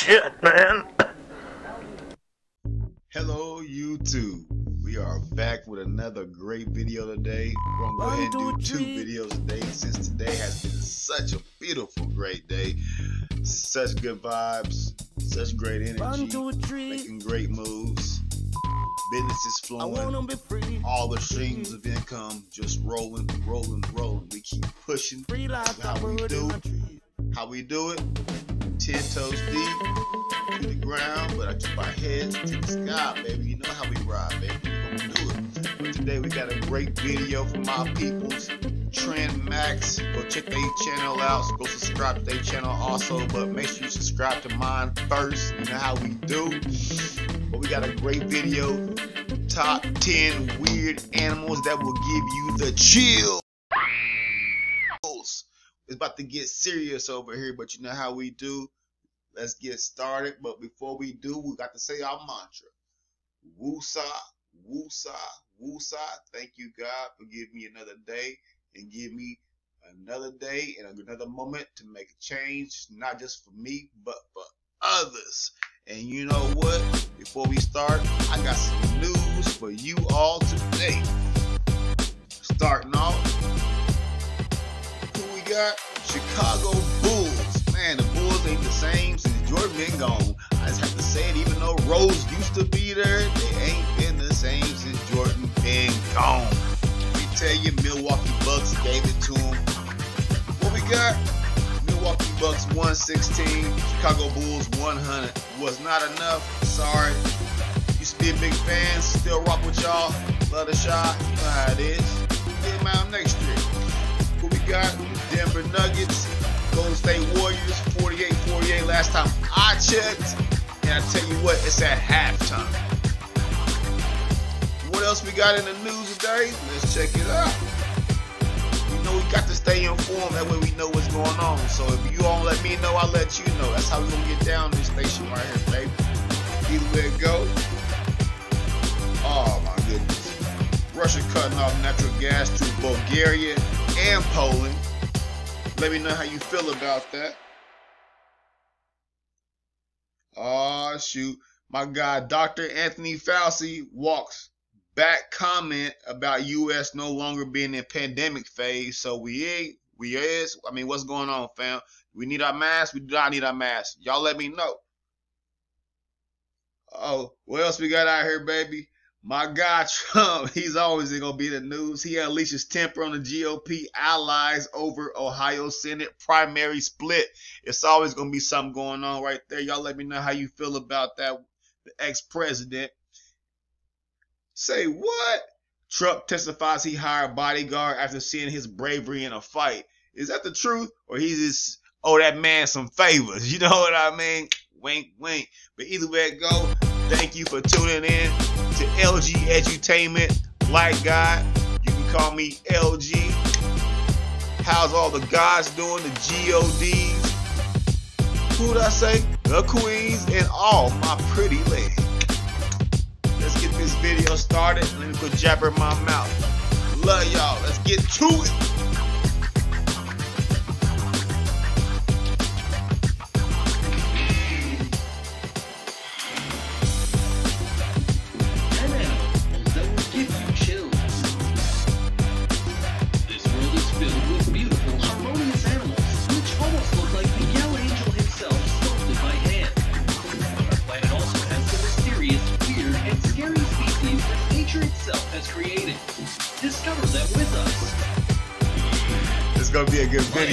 shit, man. Hello, YouTube. We are back with another great video today. We're gonna go ahead and do two videos today since today has been such a beautiful, great day. Such good vibes, such great energy, making great moves. Business is flowing. All the streams of income just rolling, rolling, rolling. We keep pushing. How we do, how we do it. Ten toes deep to the ground, but I keep our heads to the sky, baby. You know how we ride, baby. We gonna do it. But today we got a great video from my peoples. Trend Max. Go check their channel out. Go subscribe to their channel also. But make sure you subscribe to mine first. You know how we do. But we got a great video. Top 10 weird animals that will give you the chills. It's about to get serious over here, but you know how we do. Let's get started. But before we do, we got to say our mantra. Woosah, woosah, woosah. Thank you, God, for giving me another day and give me another day and another moment to make a change, not just for me, but for others. And you know what? Before we start, I got some news for you all today. Same since Jordan been gone. I just have to say it, even though Rose used to be there, they ain't been the same since Jordan been gone. Me tell you, Milwaukee Bucks gave it to him. What we got? Milwaukee Bucks 116, Chicago Bulls 100. Was not enough. Sorry. You a big fan. Still rock with y'all. Love the shot. You know how it is. Checked. And I tell you what, it's at halftime. What else we got in the news today? Let's check it out You know we got to stay informed. That way we know what's going on. So if you all let me know, I'll let you know. That's how we gonna get down this station right here, baby. Either way it go. Oh my goodness. Russia cutting off natural gas to Bulgaria and Poland. Let me know how you feel about that. Oh shoot. My guy, Dr. Anthony Fauci walks back comment about U.S. no longer being in pandemic phase. So we ain't, we is. I mean, what's going on, fam? We need our masks. We do not need our masks. Y'all let me know. Oh, what else we got out here, baby? My guy Trump, he's always gonna be the news. He unleashes temper on the GOP allies over Ohio Senate primary split. It's always gonna be something going on right there. Y'all let me know how you feel about that. The ex-president Say what? Trump testifies he hired bodyguard after seeing his bravery in a fight. Is that the truth? Or he just owe that man some favors? You know what I mean? Wink, wink. But either way it go, thank you for tuning in to LG Edutainment. Light Guy. You can call me LG. How's all the guys doing? The GODs. Who'd I say? The queens and all my pretty ladies Let's get this video started. Let me put jabber in my mouth. Love y'all. Let's get to it.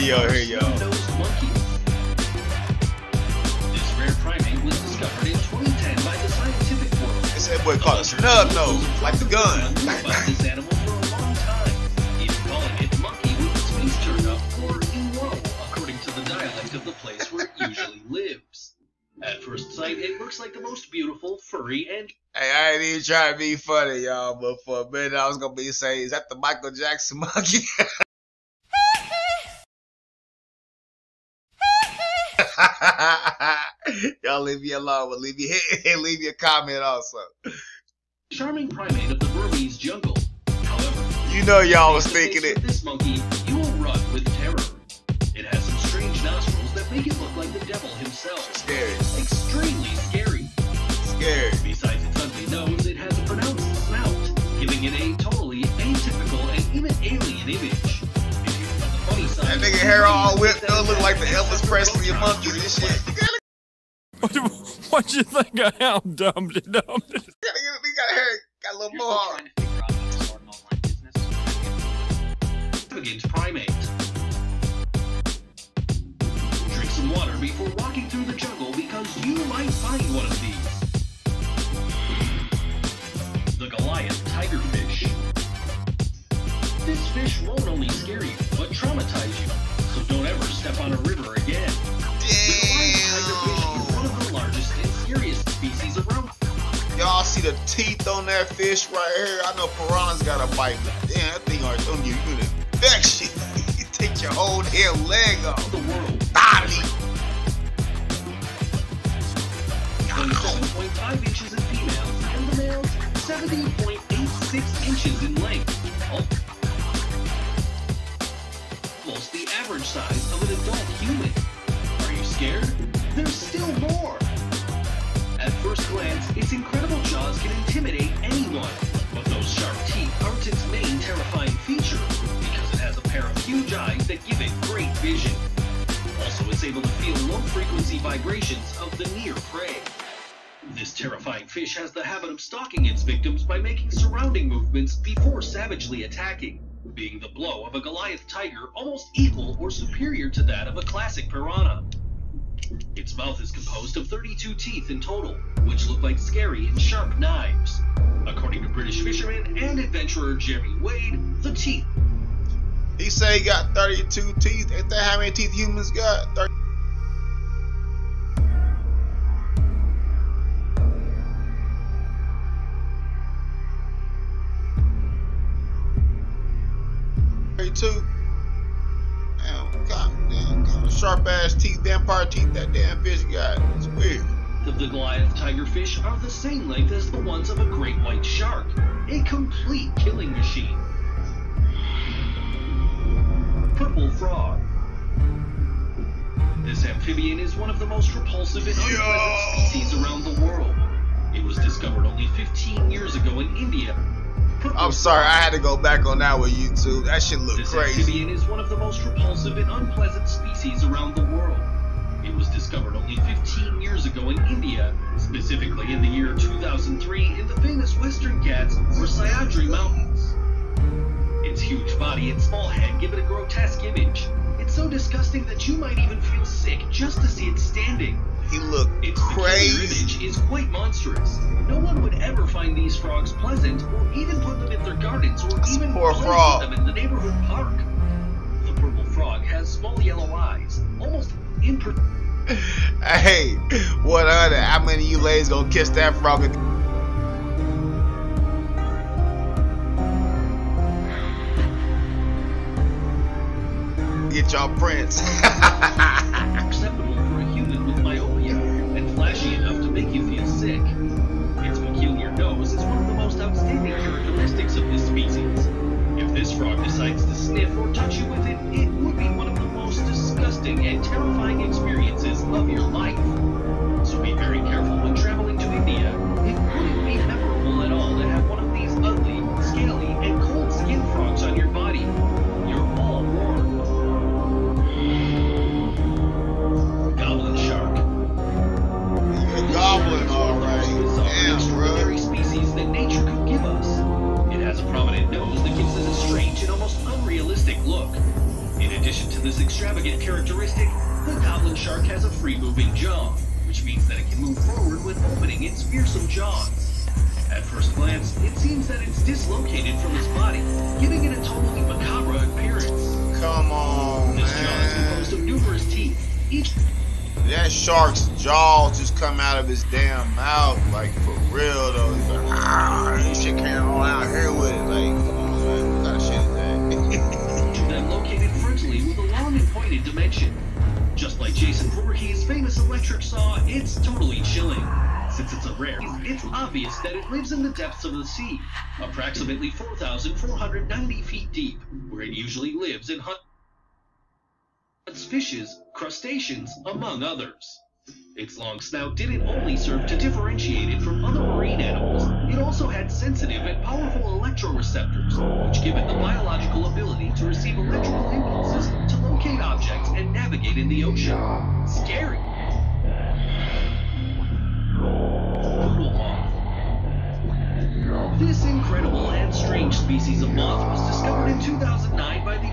Video here, y'all. This rare primate was discovered in 2010 by the scientific world. It's that boy called a snub nose, like the gun. this animal for a long time, even calling it monkey with its face turned up or in row, according to the dialect of the place where it usually lives. At first sight, it looks like the most beautiful, furry, and Hey, I ain't even trying to be funny, y'all, but for a minute I was gonna be saying, is that the Michael Jackson monkey? Y'all leave me alone, but leave me leave your comment also. Charming primate of the Burmese jungle. However, you know y'all was thinking it. This monkey, you will run with terror. It has some strange nostrils that make it look like the devil himself. Scary. Extremely scary. Scary. Besides its ugly nose, it has a pronounced snout, giving it a totally atypical and even alien image. That nigga hair all whipped up, look like the Elvis Presley of monkeys and shit. You gotta, What, what you think I am, dumb to dumb? gotta get, got hair, got a little You're mohawk. to figure out how to start an online business. against primate. Drink some water before walking through the jungle because you might find one of these. You, so don't ever step on a river again. The Goliath tigerfish is one of the largest and species around. Y'all see the teeth on that fish right here? I know piranhas got a bite, but damn, that thing are gonna give you an infection. you take your whole damn leg off. the world. Body. 27.5 inches in females, and the males 70.86 inches in length. Oh. Average size of an adult human. Are you scared? There's still more. At first glance, its incredible jaws can intimidate anyone, but those sharp teeth aren't its main terrifying feature, because it has a pair of huge eyes that give it great vision. Also, it's able to feel low-frequency vibrations of the near prey. This terrifying fish has the habit of stalking its victims by making surrounding movements before savagely attacking, being the blow of a Goliath tiger almost equal or superior to that of a classic piranha. Its mouth is composed of 32 teeth in total, which look like scary and sharp knives. According to British fisherman and adventurer Jeremy Wade, the teeth He say he got 32 teeth. Ain't that how many teeth humans got? 30. This amphibian is one of the most repulsive and unpleasant Yo. species around the world. It was discovered only 15 years ago in India. I'm sorry, I had to go back on that with YouTube. That shit look this crazy. amphibian is one of the most repulsive and unpleasant species around the world. It was discovered only 15 years ago in India, specifically in the year 2003 in the famous Western Ghats or Sahyadri Mountains. Its huge body and small head give it a grotesque image. So disgusting that you might even feel sick just to see it standing. He look Its crazy. image is quite monstrous. No one would ever find these frogs pleasant, or even put them in their gardens, or That's even poor play frog. them in the neighborhood park. The purple frog has small yellow eyes, almost imper- Hey, what other? How many of you ladies gonna kiss that frog? Get y'all prints. acceptable for a human with myopia, and flashy enough to make you feel sick. Its peculiar nose is one of the most outstanding characteristics of this species. If this frog decides to sniff or touch you with it, it would be one of the most disgusting and terrifying experiences of your life. That shark's jaw just come out of his damn mouth, like for real though. He's like, ah, this shit came all out here with it. Like. What kind of shit is that? located frontally with a long and pointed dimension. Just like Jason Voorhees' famous electric saw, it's totally chilling. Since it's a rare, it's obvious that it lives in the depths of the sea, approximately 4,490 feet deep, where it usually lives and fishes, crustaceans, among others. Its long snout didn't only serve to differentiate it from other marine animals, it also had sensitive and powerful electroreceptors, which give it the biological ability to receive electrical impulses to locate objects and navigate in the ocean. Scary. This incredible and strange species of moth was discovered in 2009 by the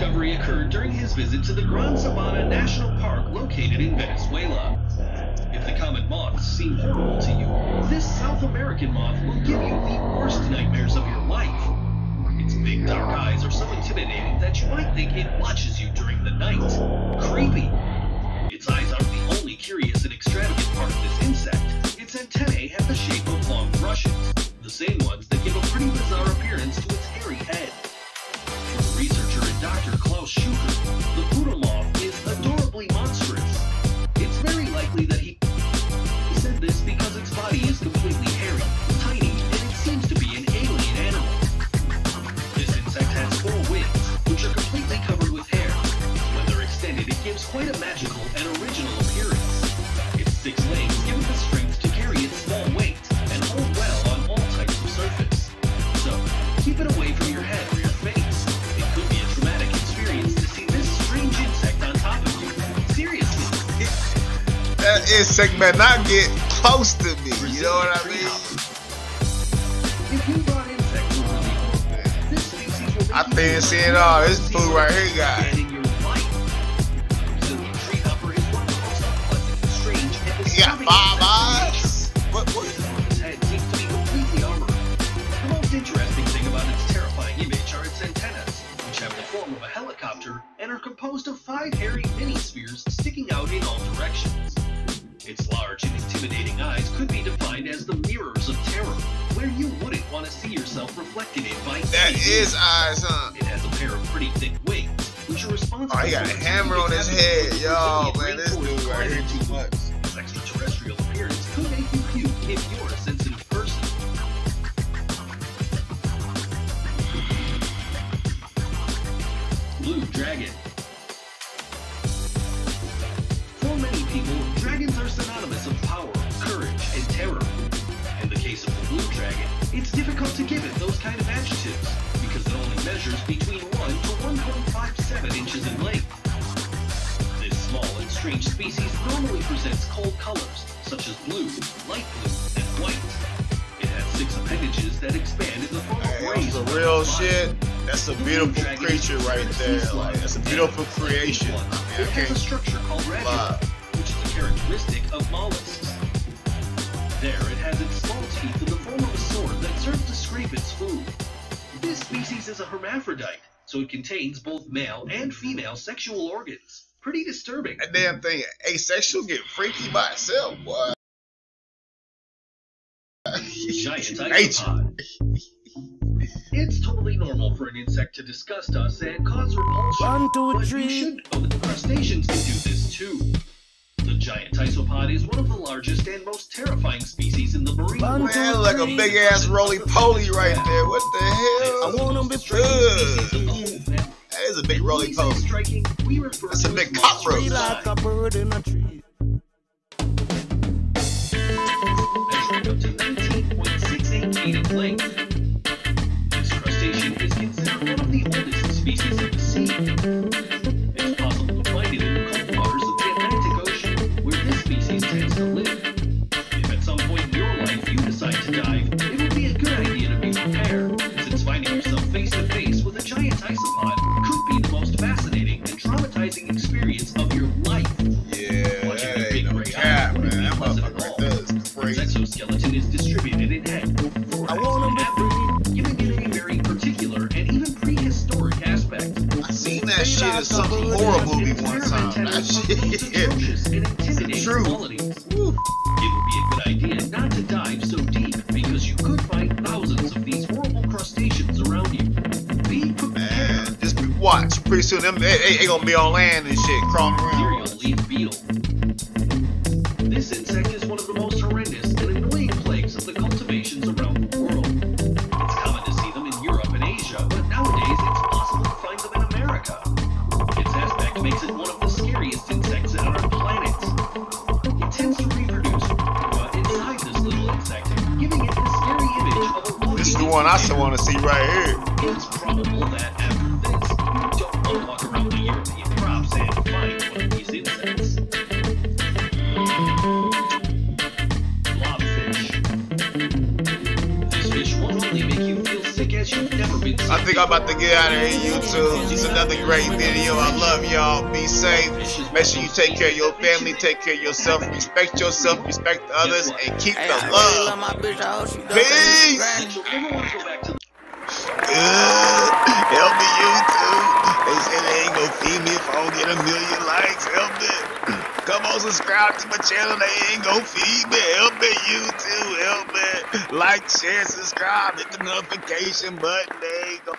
discovery occurred during his visit to the Gran Sabana National Park located in Venezuela. If the common moths seem horrible to you, this South American moth will give you the worst nightmares of your life. Its big dark eyes are so intimidating that you might think it watches you during the night. Creepy. Its eyes aren't the only curious and extravagant part of this insect. Its antennae have the shape of long brushes, the same ones that give a pretty bizarre appearance to That insect better not get close to me. You know what I mean? If you brought insects over the world, this species will make I you been seeing all you've this food right here, guys. man in your life. Brazilian tree hopper is one of the most unpleasant, strange, and He got five insects in nature. eyes. What? What? Its head seems to be completely armored. The most interesting thing about its terrifying image are its antennas, which have the form of a helicopter and are composed of five hairy by That anything. is eyes, huh? It has a pair of pretty thick wings, which are responsible Oh, he got a hammer on his head. Brazilian man, this dude right here too much. Its extraterrestrial appearance could make you puke if you're a sensitive person. Blue Dragon. Species normally presents cold colors, such as blue, light blue, and white. It has six appendages that expand in the form of rays. the real shit, that's a beautiful creature right there. Like, that's a beautiful creation. I mean, I It has a structure called radula, which is a characteristic of mollusks. There, it has its small teeth in the form of a sword that serves to scrape its food. This species is a hermaphrodite, so it contains both male and female sexual organs. Pretty disturbing. That damn thing, asexual, get freaky by itself, boy. Giant Nature. It's totally normal for an insect to disgust us and cause repulsion. One, two, but three. you should know that the crustaceans can do this too. The giant isopod is one of the largest and most terrifying species in the marine world. Man, like a big ass roly poly right there. What the I hell? wanna be Strange species is a big And when roly-poly striking, That's a big its cockroach. Free monstrous like a bird in a tree. measuring up to 19.68 in length. That shit in some horror movie one time. That the shit. atrocious and intimidating True. qualities. Woo. It would be a good idea not to dive so deep because you could find thousands of these horrible crustaceans around you. Be prepared. Man, just be- watch. Pretty soon, them they, they, they gonna be on land and shit, crawling around. I still want to see right here. Been sick. I think I'm about to get out of here, YouTube. It's another great video. I love y'all. Be safe. Make sure you take care of your family, take care of yourself, respect yourself, respect others, and keep the love love. my bitch. I hope she Peace. You'll never want to go back to the Good. Help me, YouTube. They say they ain't gonna feed me if I don't get a million likes. Help me. Come on, subscribe to my channel. They ain't gonna feed me. Help me, YouTube. Help me. Like, share, subscribe. Hit the notification button. They ain't gonna